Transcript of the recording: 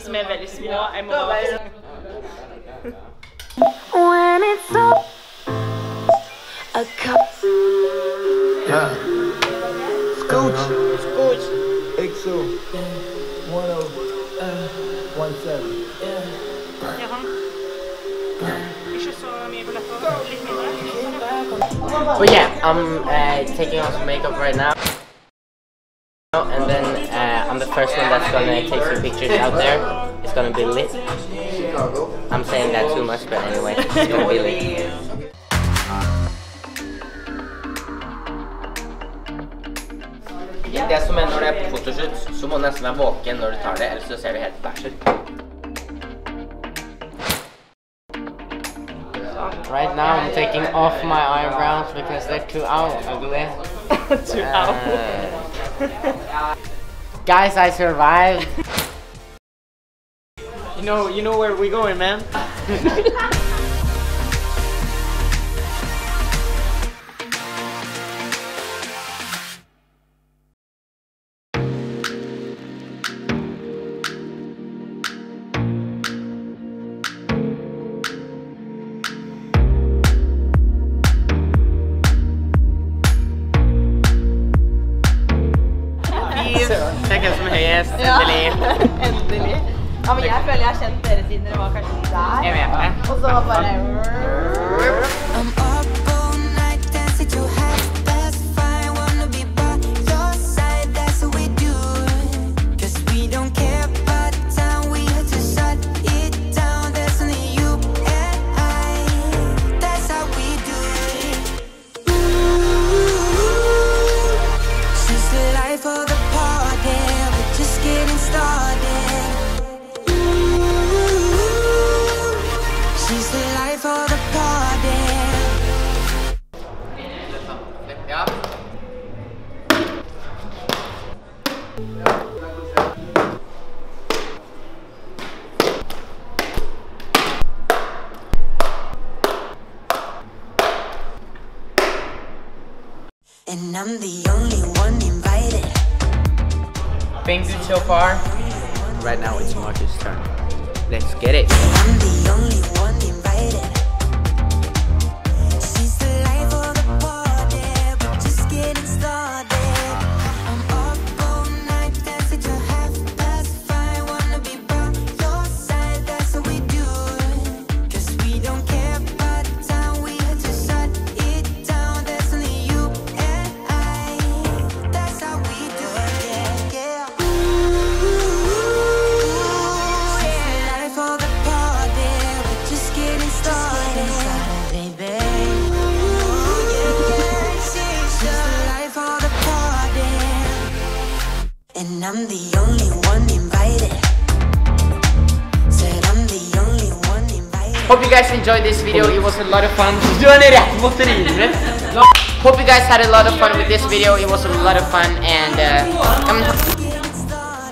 som er veldig små. Jeg må bare When it's all a cup. Yeah. Scooch. Scooch. XO. 1017. Jaha. Ikke så mye på leppa. Litt mindre. But yeah, I'm uh, taking off some makeup right now. And then I'm the first one that's gonna take some pictures out there. It's gonna be lit. I'm saying that too much, but anyway, it's gonna be lit. Det som er når det er på fotoshoot, så må du nesten være våken når du tar det, ellers så ser du helt bæsj ut. Right now I'm taking off my eyebrows because they're too out ugly. Too out. Guys, I survived. You know, you know where we going, man. Sjekk hvem som er høyest. Endelig. Endelig. Ja, men jeg føler jeg har kjent dere siden dere var kanskje der. Jeg vet det. Og så var bare And I'm the only one invited. Been good so far. Right now it's Marcus' turn. Let's get it. Hope you guys enjoyed this video. It was a lot of fun. Du har rett mot trynet. Hope you guys had a lot of fun with this video. It was a lot of fun and uh, um, Getting started.